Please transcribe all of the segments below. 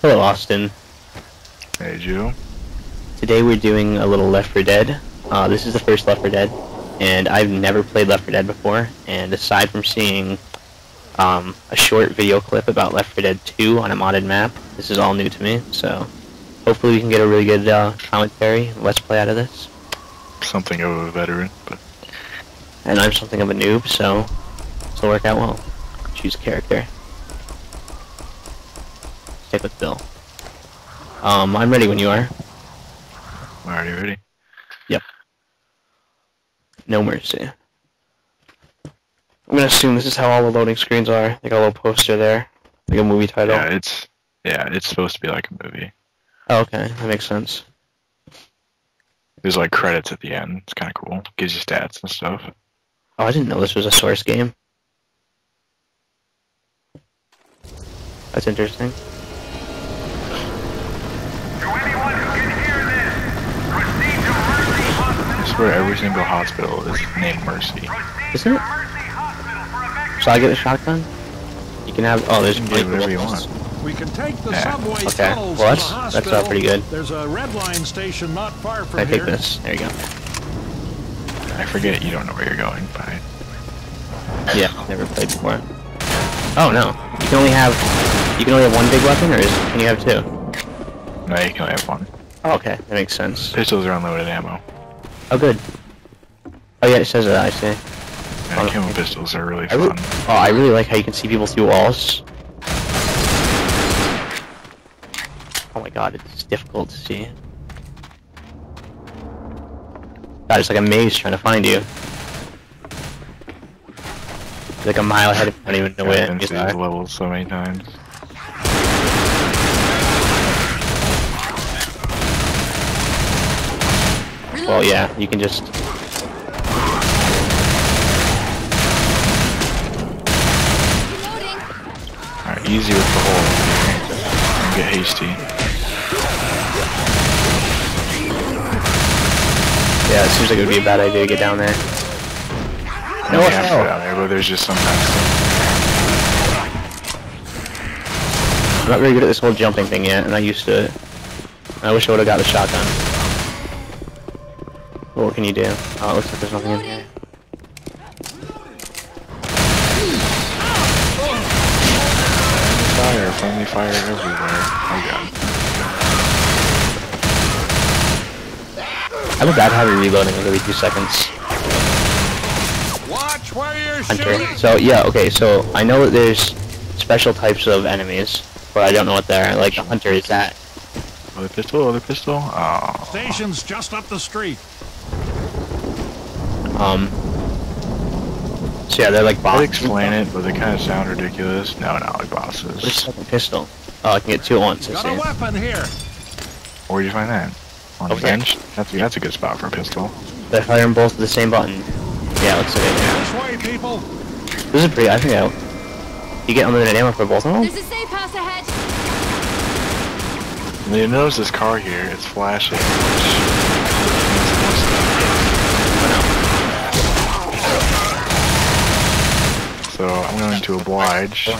Hello, Austin. Hey, Joe. Today we're doing a little Left 4 Dead. Uh, this is the first Left 4 Dead, and I've never played Left 4 Dead before. And aside from seeing um, a short video clip about Left 4 Dead 2 on a modded map, this is all new to me. So hopefully we can get a really good uh, commentary, let's play out of this. Something of a veteran, but And I'm something of a noob, so this will work out well. Choose a character. Stick with Bill. Um, I'm ready when you are. I'm already ready. Yep. No mercy. I'm gonna assume this is how all the loading screens are. Like a little poster there, like a movie title. Yeah, it's yeah, it's supposed to be like a movie. Oh, okay, that makes sense. There's like credits at the end. It's kind of cool. Gives you stats and stuff. Oh, I didn't know this was a source game. That's interesting. Swear every single hospital is named Mercy. Isn't it? Shall I get a shotgun? You can have. Oh, there's You can do whatever you want. We can take the Yeah. subway Okay, tunnels well, to that's- the that's, uh, pretty good. There's a red line station not far from Can I take here. this? There you go. I forget you don't know where you're going, but Yeah, never played before. Oh no, you can only have. You can only have one big weapon, or is can you have two? no, you can only have one. Oh, okay, that makes sense. Pistols are unlimited ammo. Oh, good. Oh yeah, it says that. I see. And chemical pistols are really I re- fun. oh, I really like how you can see people through walls. Oh my god, it's difficult to see. God, it's like a maze trying to find you. It's like a mile ahead of you, I don't even know where I've been you through these levels so many times. Well, yeah, you can just... Alright, easy with the hole. Don't get hasty. Yeah, it seems like it would be a bad idea to get down there. No, you have to hell. down there, but there's just sometimes. I'm not very good at this whole jumping thing yet, and I used to. I wish I would have got the shotgun. Well, what can you do? Oh, it looks like there's nothing in here. Fire, friendly fire everywhere. Oh god. I'm a bad habit reloading like every two seconds. Watch where you're Hunter. shooting. So, yeah, okay, so I know that there's special types of enemies, but I don't know what they are. Like, the hunter is that. Other pistol, other pistol. Oh. Station's just up the street. Um. So, yeah, they're like bosses. I'd explain it, but they kind of sound ridiculous. No, not like What's a bosses. pistol? Oh, I can get two at once, I Got a see. weapon here. Where'd you find that? On Over the bench? That's that's a good spot for a pistol. They fire them both with the same button. Yeah, looks like it. This way, people. This is pretty, I think I... You get unlimited ammo for both of them? There's a safe house ahead. And you notice this car here, it's flashing. So I'm going to oblige. I'm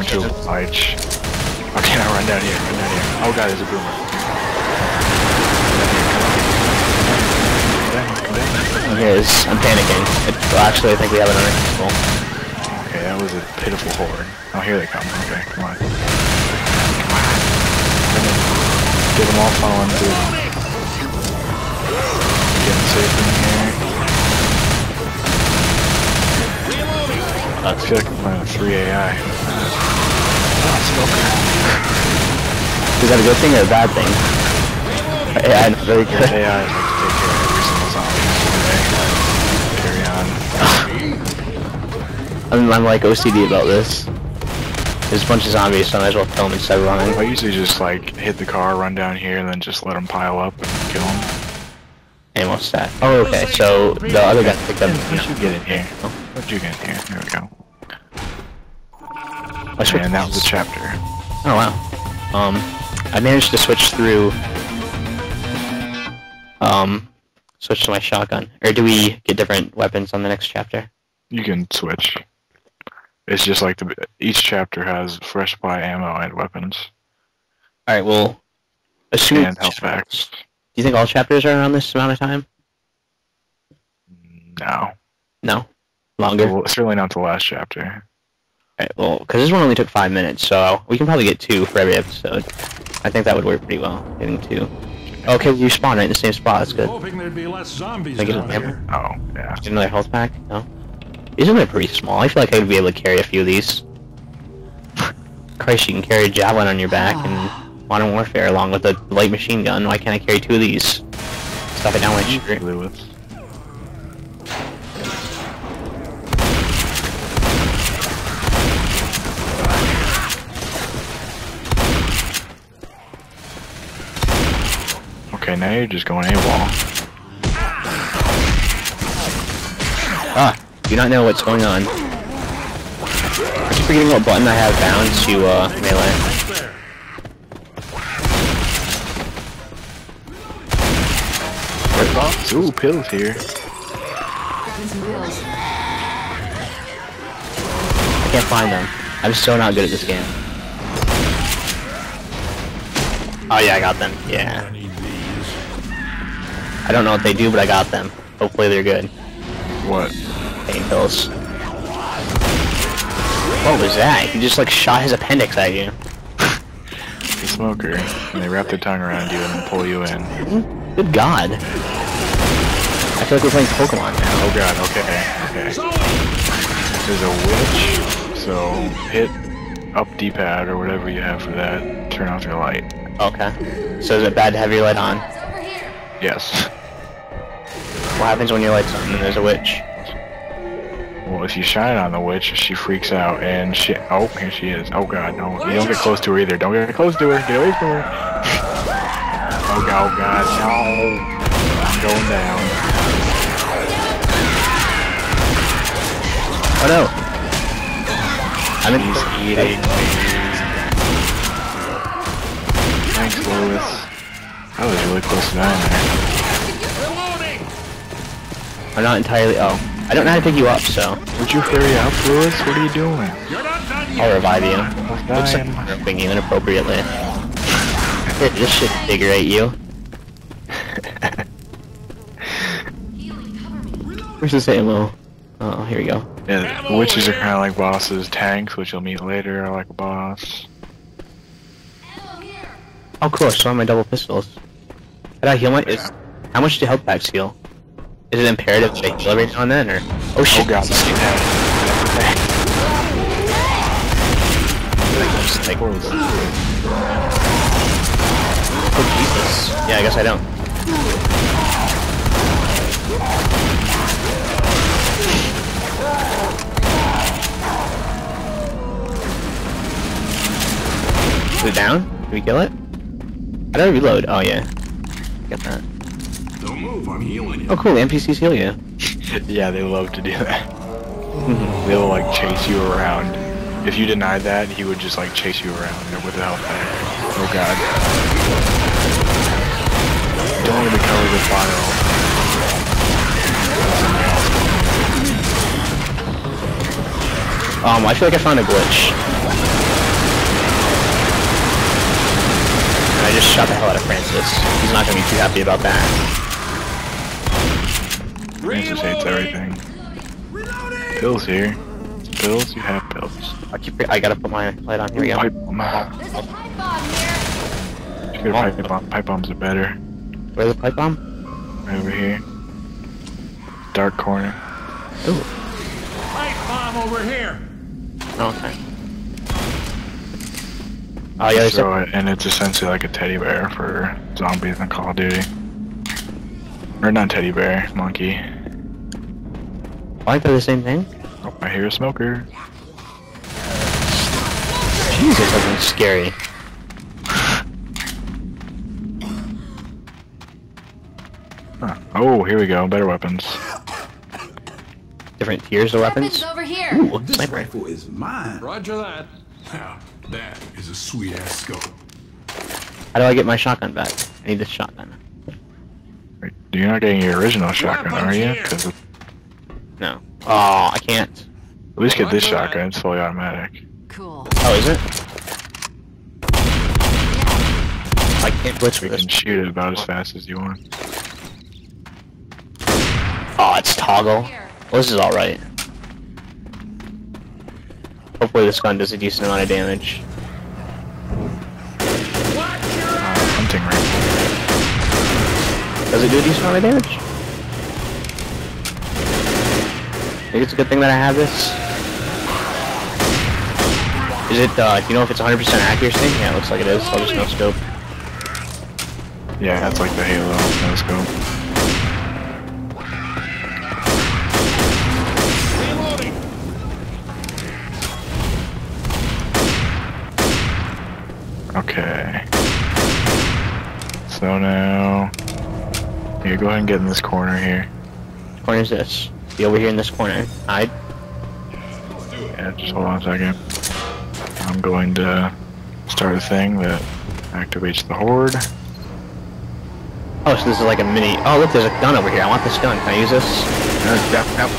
Okay. to oblige. Okay, now run down here, run down here. Oh god, there's a boomer. Come here, come down here. It is. I'm panicking. It, well, actually, I think we have another pistol. Okay, that was a pitiful horde. Oh, here they come. Okay, come on. Get them all falling through. Safe I feel like I'm playing with 3 AI. Oh. Is that a good thing or a bad thing? Yeah, not very good. AI is like to take care of every single zombie. Carry on. I'm, I'm like OCD about this. There's a bunch of zombies, so I might as well kill them instead of running. I usually just like hit the car, run down here, and then just let them pile up and kill them. And what's that? Oh, okay, so the other guy picked up... How'd you get in here? Oh. How'd you get in here? There we go. I switched- And that was the chapter. Oh, wow. Um, I managed to switch through... Um, switch to my shotgun. Or do we get different weapons on the next chapter? You can switch. It's just like the each chapter has fresh supply ammo and weapons. Alright, well, assuming And health packs. do you think all chapters are around this amount of time? No. No, longer. Well, certainly not the last chapter. Alright, well, because this one only took five minutes, so we can probably get two for every episode. I think that would work pretty well, getting two. Okay, we respawn right in the same spot. That's good. Hoping there'd be less zombies I get a down hammer? here. Oh, yeah. Get another health pack? No. These are pretty small. I feel like I would be able to carry a few of these. Christ, you can carry a javelin on your back in Modern Warfare along with a light machine gun. Why can't I carry two of these? Stuff it down my shirt. Okay, now you're just going AWOL. Ah, do not know what's going on. I keep forgetting what button I have bound to uh, melee. Red box? Ooh, pills here. I can't find them. I'm so not good at this game. Oh yeah, I got them. Yeah. I need these. I don't know what they do, but I got them. Hopefully they're good. What? Pain pills. What was that? He just like shot his appendix at you. The smoker. And they wrap their tongue around you and then pull you in. Good God. I feel like we're playing Pokemon now. Oh god, okay, okay. There's a witch, so hit up D-pad or whatever you have for that. Turn off your light. Okay. So is it bad to have your light on? Yes. What happens when your light's on mm, and there's a witch? Well, if you shine on the witch, she freaks out and she. Oh, here she is. Oh god, no! You don't get close to her either. Don't get close to her. Get away from her. Oh god, oh god, no! I'm going down. Oh no! I'm in He's eating me. Thanks, Louis. I was really close to reloading. I'm not entirely. Oh, I don't know how to pick you up, so Would you hurry up, Louis? What are you doing? You're not done I'll revive you. I'm Looks like dying. I'm roping you inappropriately. Here, this should invigorate you. Where's this ammo? Oh, here we go. Yeah, the witches are kind of like bosses. Tanks, which you'll meet later, are like a boss. Oh, cool. I saw my double pistols. How do I heal my? Is, how much do health packs heal? Is it imperative that I heal every now and then, or? Oh shit! Oh god, this is that's like, oh Jesus! Yeah, I guess I don't. Is it down? Did we kill it? I reload? Oh yeah. Get that. Don't move. I'm healing you. Oh cool, the NPCs heal you. Yeah, they love to do that. They'll like chase you around. If you denied that, he would just like chase you around with the health pack. Oh god. Don't even cover the file. Um, I feel like I found a glitch. And I just shot the hell out of Francis. He's not gonna be too happy about that. Francis hates everything. Pills here. Pills, you have pills. I keep. I gotta put my light on. Here we go. Pipe bomb. There's a pipe bomb here. Good pipe bomb. Pipe bombs are better. Where's the pipe bomb? Right over here. Dark corner. Ooh. Pipe bomb over here. Oh, okay. Oh yeah, there's Throw it, and it's essentially like a teddy bear for zombies in Call of Duty. Or not teddy bear, monkey. I think they're the same thing. Oh, I hear a smoker. Jesus, that one's scary. Huh. Oh, here we go. Better weapons. Different tiers of weapons. Weapons over here. Ooh, This sniper. rifle is mine. Roger that. Now, that is a sweet ass scope. How do I get my shotgun back? I need this shotgun. Wait, You're not getting your original shotgun, are you? here. 'Cause at No. Oh, I can't. At least get this Roger that. shotgun. It's fully automatic. Cool. Oh, is it? I can't blitz for We can shoot it about as fast as you want. Oh, it's toggle. Well, this is alright. Hopefully this gun does a decent amount of damage. Uh, hunting rifle. Does it do a decent amount of damage? I think it's a good thing that I have this. Is it, uh, do you know if it's 100% accuracy? Yeah, it looks like it is. I'll just no scope. Yeah, that's like the Halo no scope. Okay. So now, yeah, go ahead and get in this corner here. Corner is this? Be over here in this corner. Hide. Yeah, just hold on a second. I'm going to start a thing that activates the horde. Oh, so this is like a mini. Oh, look, there's a gun over here. I want this gun. Can I use this? No, yep, yep.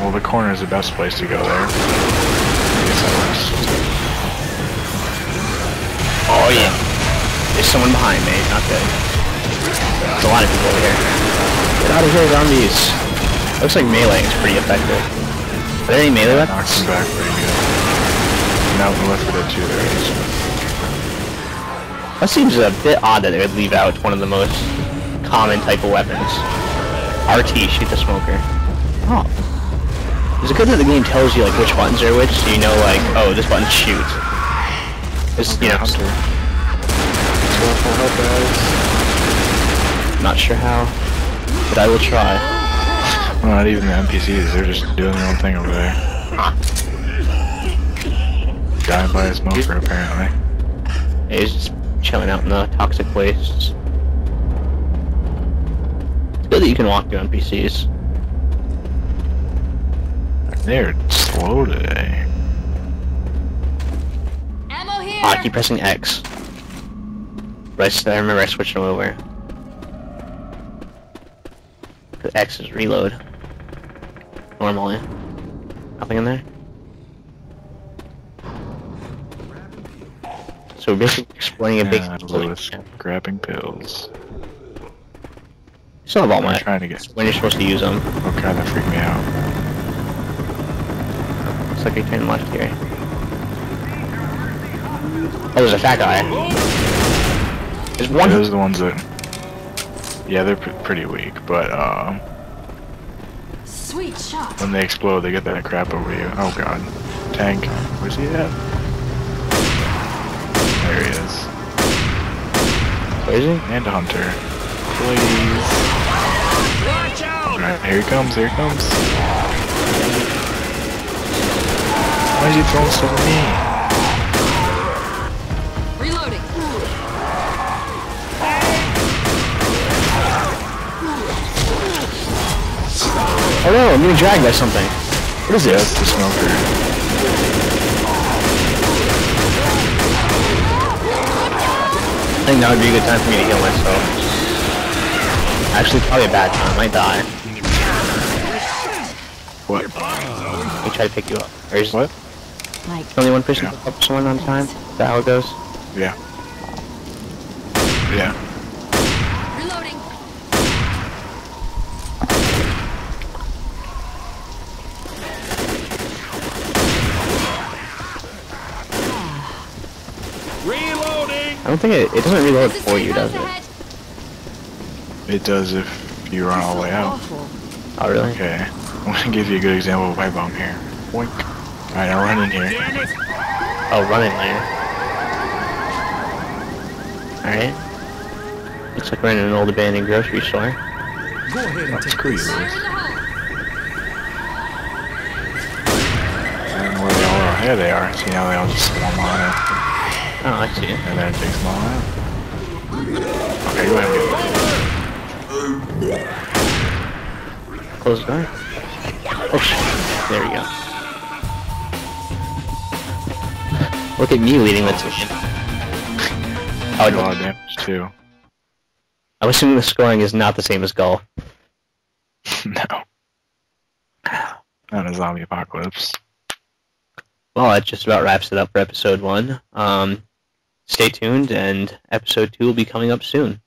Well, the corner is the best place to go there. I guess that works. Oh, yeah. There's someone behind me. Not good. There's a lot of people over here. Get out of here, zombies. Looks like melee is pretty effective. Are there any melee Knocks weapons? him back pretty good. Now the left the two there is. That seems a bit odd that they would leave out one of the most common type of weapons. RT, shoot the smoker. Oh. Is it good that the game tells you like which buttons are which, so you know like, oh, this button shoot. It's, you know, Hunter. Help guys. not sure how, but I will try. Well, not even the NPCs, they're just doing their own thing over there. Dying by a smoker, apparently. He's just chilling out in the toxic wastes. It's good that you can walk through NPCs. They're slow today. Ammo here. Ah, I keep pressing X. But I, s- I remember I switched them over. The X is reload. Normally. Nothing in there? So we're basically exploring a big... Yeah, Louis grabbing pills. Still have all I'm my... trying to get. When you're supposed to use them. Oh god, that freaked me out. Looks like I turn left here. Oh, there's a fat guy. There's one... Those are the ones that. Yeah, they're pr- pretty weak, but uh, Sweet shot. when they explode, they get that crap over you. Oh god. Tank. Where's he at? There he is. Where is he? And a hunter. Please. Watch out! Alright, here he comes, here he comes. Why is he throwing stuff at me? Oh no, I'm getting dragged by something. What is Yeah, this? it's the smoker. I think that would be a good time for me to heal myself. Actually, probably a bad time. I might die. What? Let me try to pick you up. Or is What? Mike. only one person Yeah. pick up someone on time? Is that how it goes? Yeah. Yeah. Reloading. Reloading! I don't think it, it doesn't reload for you, does it? It does if you run all the way out. Oh, really? Okay. I'm gonna give you a good example of a pipe bomb here. Boink. Alright, now run in here. Damn it! Oh, running later. Alright. Looks like we're in an old abandoned grocery store. Go ahead and That's take cool, you Fire Louis. in the hole. I don't know where they all are. There they are. See now they all just swarm on it. Oh, I see. And then it takes all out. Okay, ahead and get. Close the door. Oh, shit. There we go. Look at me leading the team. Oh, Oh, a lot of damage too. I'm assuming the scoring is not the same as golf. no. Not a zombie apocalypse. Well, that just about wraps it up for episode one. Um, stay tuned, and episode two will be coming up soon.